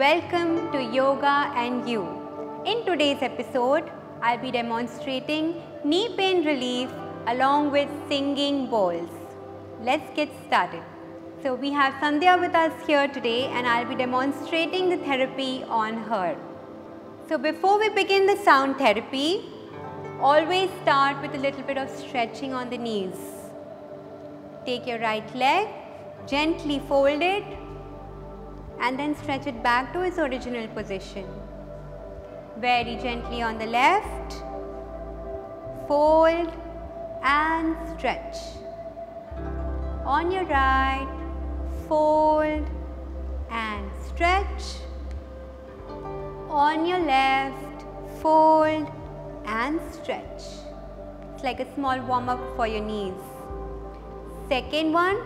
Welcome to Yoga and You. In today's episode, I'll be demonstrating knee pain relief along with singing bowls. Let's get started. So we have Sandhya with us here today and I'll be demonstrating the therapy on her. So before we begin the sound therapy, always start with a little bit of stretching on the knees. Take your right leg, gently fold it and then stretch it back to its original position. Very gently on the left, fold and stretch. On your right, fold and stretch. On your left, fold and stretch. It's like a small warm up for your knees. Second one,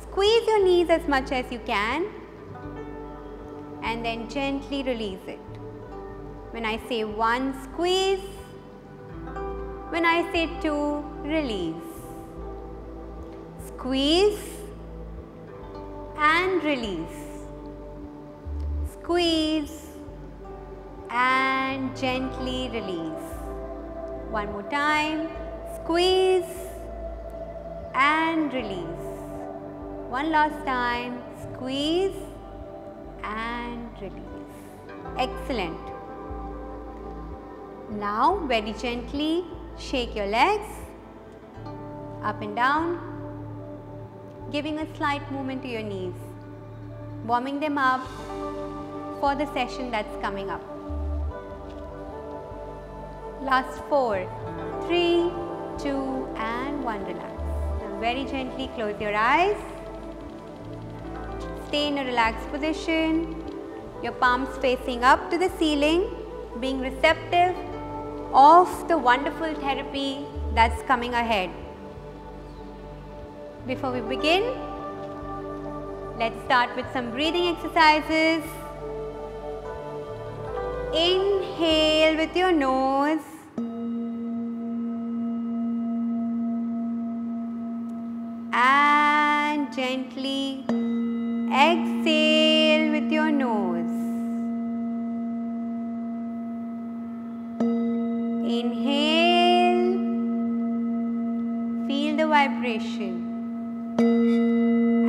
squeeze your knees as much as you can and then gently release it. When I say one, squeeze. When I say two, release. Squeeze and release. Squeeze and gently release. One more time. Squeeze and release. One last time. Squeeze and release. Excellent. Now very gently shake your legs up and down, giving a slight movement to your knees, warming them up for the session that's coming up. Last four, three, two, and one. Relax. Now very gently close your eyes. Stay in a relaxed position. Your palms facing up to the ceiling, being receptive of the wonderful therapy that's coming ahead. Before we begin, let's start with some breathing exercises. Inhale with your nose. And gently exhale with your nose. Inhale, feel the vibration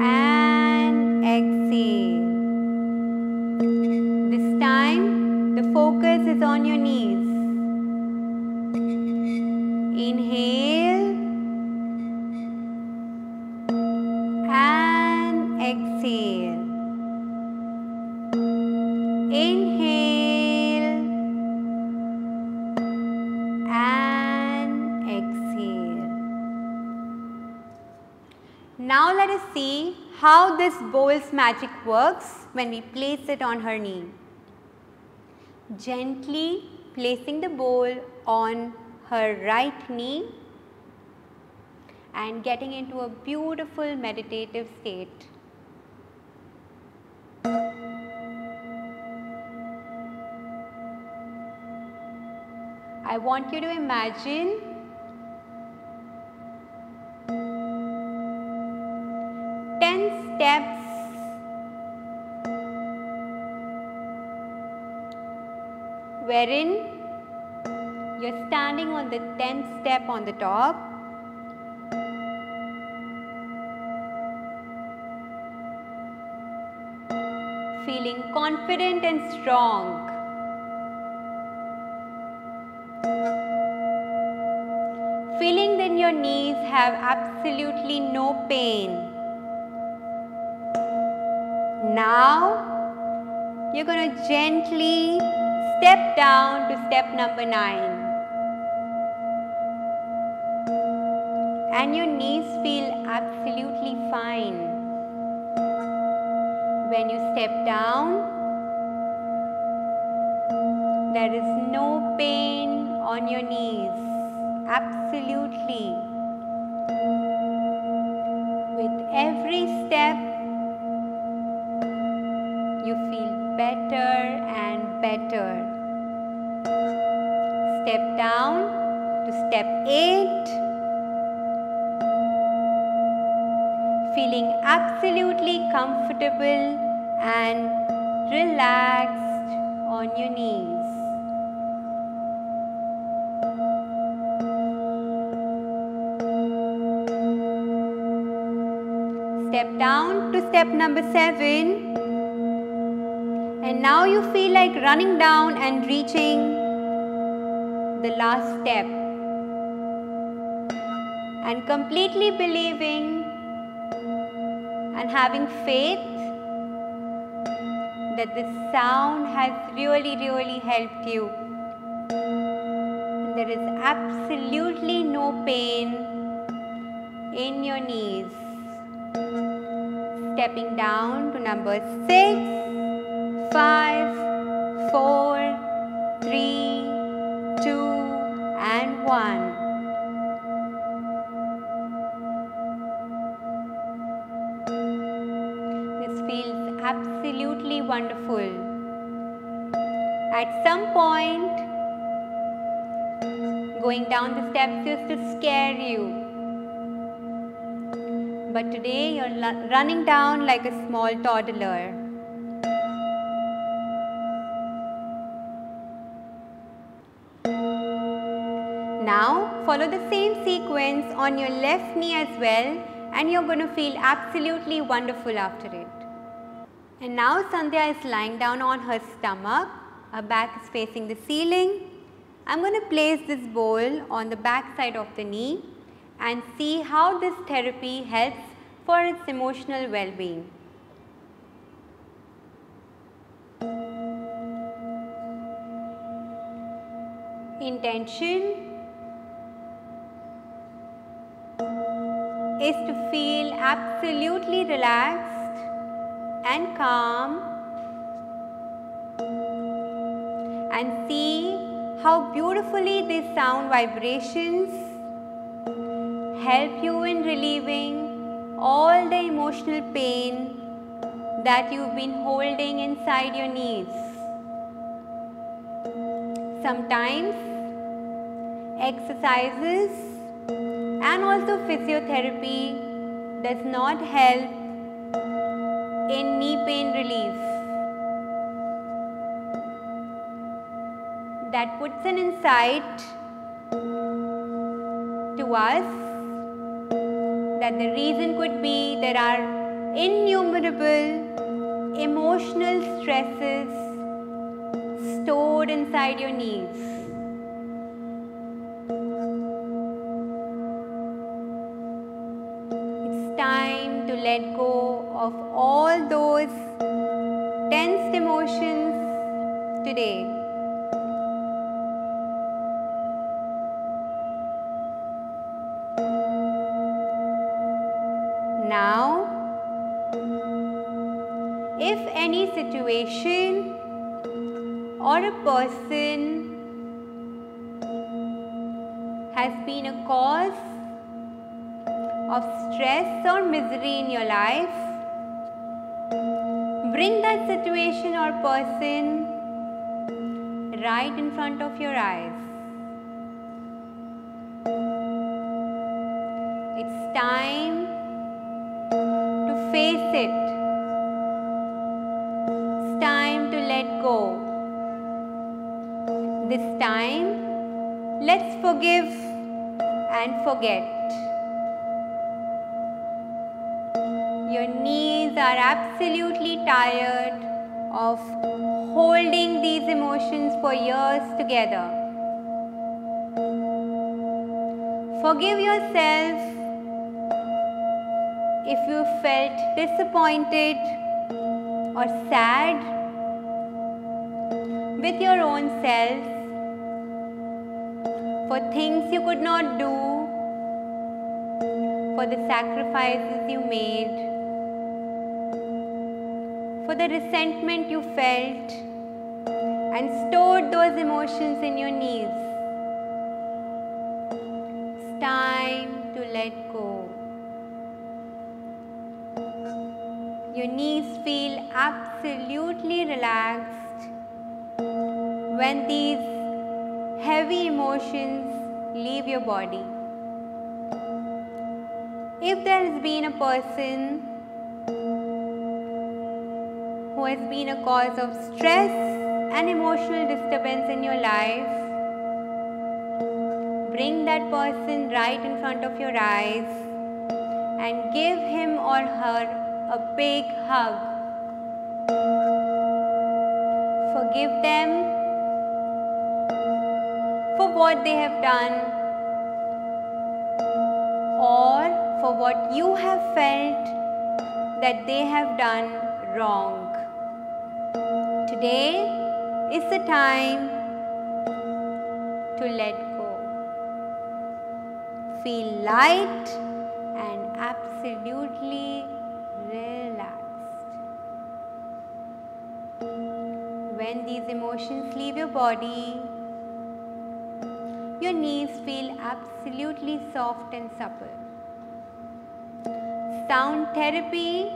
and exhale. This time the focus is on your knees. How this bowl's magic works when we place it on her knee. Gently placing the bowl on her right knee and getting into a beautiful meditative state. I want you to imagine wherein you're standing on the tenth step on the top feeling confident and strong. Feeling that your knees have absolutely no pain. Now, you're going to gently step down to step number nine. And your knees feel absolutely fine when you step down, there is no pain on your knees. Absolutely. With every step, you feel better and better. Step down to step 8. Feeling absolutely comfortable and relaxed on your knees. Step down to step number seven. And now you feel like running down and reaching the last step. And completely believing and having faith that this sound has really, really helped you. And There is absolutely no pain in your knees. Stepping down to number six, five, four, three, two, and one. This feels absolutely wonderful. At some point, going down the steps used to scare you. But today you're running down like a small toddler. Now follow the same sequence on your left knee as well and you're going to feel absolutely wonderful after it. And now Sandhya is lying down on her stomach, her back is facing the ceiling. I'm going to place this bowl on the back side of the knee and see how this therapy helps for its emotional well-being. Intention is to feel absolutely relaxed and calm and see how beautifully these sound vibrations help you in relieving all the emotional pain that you've been holding inside your knees. Sometimes exercises and also physiotherapy does not help in knee pain relief. That puts an insight to us that the reason could be there are innumerable emotional stresses stored inside your knees. Time to let go of all those tensed emotions today. Now, if any situation or a person has been a cause of stress or misery in your life, bring that situation or person right in front of your eyes. It's time to face it. It's time to let go. This time, let's forgive and forget. Knees are absolutely tired of holding these emotions for years together. Forgive yourself if you felt disappointed or sad with your own self for things you could not do, for the sacrifices you made for the resentment you felt and stored those emotions in your knees. It's time to let go. Your knees feel absolutely relaxed when these heavy emotions leave your body. If there has been a person who has been a cause of stress and emotional disturbance in your life, bring that person right in front of your eyes and give him or her a big hug. Forgive them for what they have done or for what you have felt that they have done wrong. Today is the time to let go. Feel light and absolutely relaxed. When these emotions leave your body, your knees feel absolutely soft and supple. Sound therapy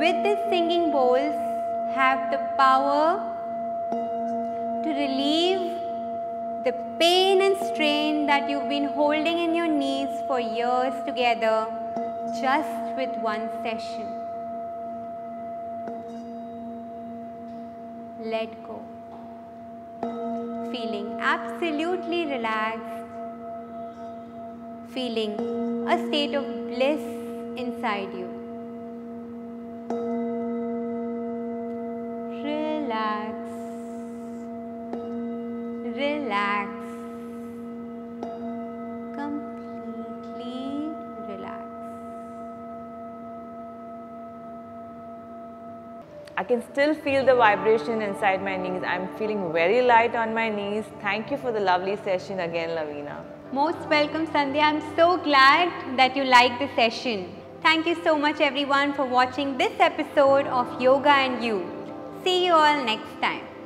with these singing bowls have the power to relieve the pain and strain that you've been holding in your knees for years together just with one session. Let go. Feeling absolutely relaxed. Feeling a state of bliss inside you. Can still feel the vibration inside my knees. I'm feeling very light on my knees. Thank you for the lovely session again, Lavina. Most welcome Sandhya. I'm so glad that you liked the session. Thank you so much everyone for watching this episode of Yoga and You. See you all next time.